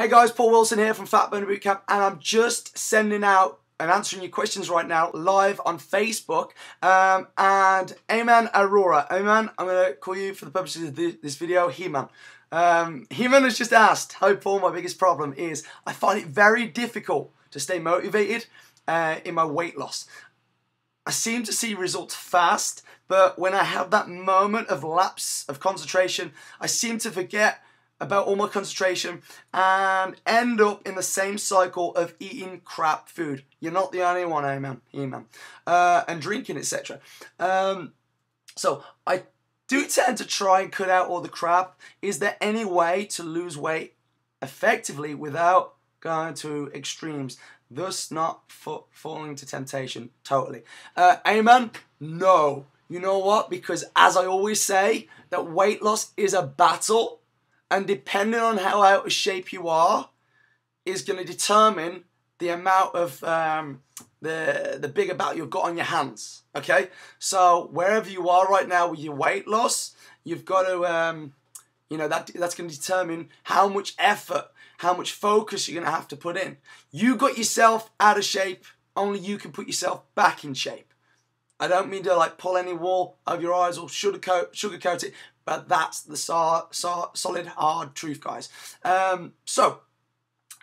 Hey guys, Paul Wilson here from Fat Burner Bootcamp, and I'm just sending out and answering your questions right now live on Facebook. Um, and Ayman Aurora, Ayman, I'm going to call you for the purposes of this video, He-Man. Um, He-Man has just asked how Paul my biggest problem is I find it very difficult to stay motivated uh, in my weight loss. I seem to see results fast, but when I have that moment of lapse of concentration, I seem to forget about all my concentration and end up in the same cycle of eating crap food. You're not the only one, amen, amen. Uh, and drinking, etc. Um, so I do tend to try and cut out all the crap. Is there any way to lose weight effectively without going to extremes? Thus, not falling to temptation totally. Uh, amen? No. You know what? Because as I always say, that weight loss is a battle and depending on how out of shape you are is going to determine the amount of um, the the bigger battle you've got on your hands okay? So wherever you are right now with your weight loss you've got to um, you know that that's going to determine how much effort how much focus you're going to have to put in. You got yourself out of shape only you can put yourself back in shape I don't mean to like pull any wool over your eyes or sugarcoat sugarcoat it but that's the so, so, solid, hard truth, guys. Um, so,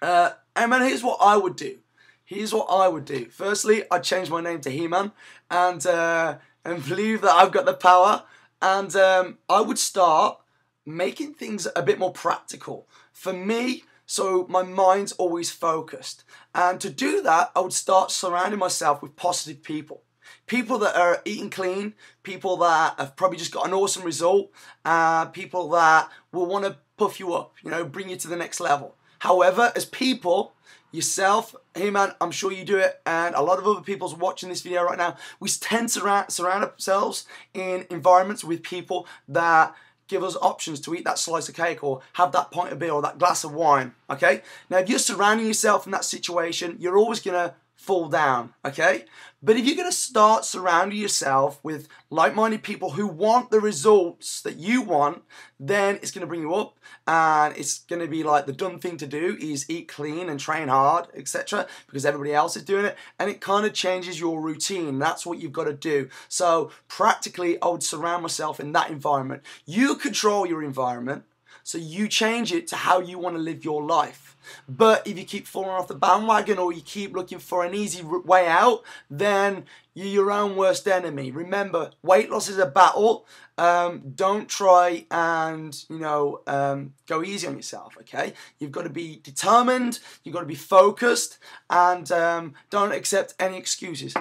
uh, and here's what I would do. Here's what I would do. Firstly, I'd change my name to He-Man and uh, and believe that I've got the power. And um, I would start making things a bit more practical for me. So my mind's always focused. And to do that, I would start surrounding myself with positive people people that are eating clean, people that have probably just got an awesome result, uh, people that will want to puff you up, you know, bring you to the next level. However, as people, yourself, hey man, I'm sure you do it, and a lot of other people's watching this video right now, we tend to surround, surround ourselves in environments with people that give us options to eat that slice of cake or have that pint of beer or that glass of wine, okay? Now, if you're surrounding yourself in that situation, you're always to fall down, okay? But if you're going to start surrounding yourself with like minded people who want the results that you want, then it's going to bring you up and it's going to be like the dumb thing to do is eat clean and train hard, etc. because everybody else is doing it and it kind of changes your routine. That's what you've got to do. So, practically, I would surround myself in that environment. You control your environment, so you change it to how you want to live your life. But if you keep falling off the bandwagon or you keep looking for an easy way out, then you're your own worst enemy. Remember, weight loss is a battle. Um, don't try and you know um, go easy on yourself. Okay, you've got to be determined. You've got to be focused, and um, don't accept any excuses.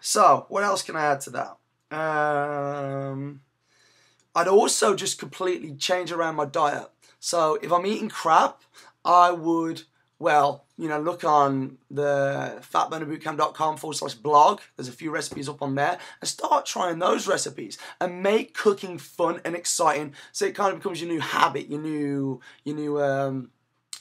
So, what else can I add to that? Um, I'd also just completely change around my diet. So if I'm eating crap, I would, well, you know, look on the fatburnerbootcamp.com forward slash blog. There's a few recipes up on there. And start trying those recipes and make cooking fun and exciting so it kind of becomes your new habit, your new, your new, um,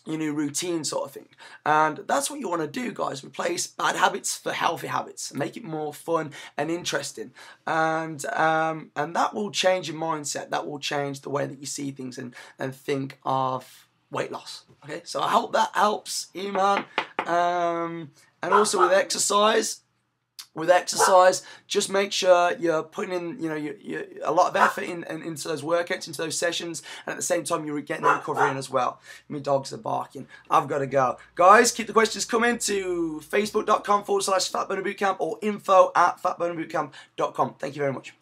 your new routine sort of thing. And that's what you want to do, guys. Replace bad habits for healthy habits. Make it more fun and interesting. And um, and that will change your mindset. That will change the way that you see things and, and think of weight loss. Okay, so I hope that helps, Iman. Um, and also with exercise, with exercise, just make sure you're putting in, you know, you, you, a lot of effort in, in, into those workouts, into those sessions, and at the same time you're getting the recovery in as well. My dogs are barking. I've got to go. Guys, keep the questions coming to facebook.com forward slash fatburnerbootcamp or info at fatburnerbootcamp.com. Thank you very much.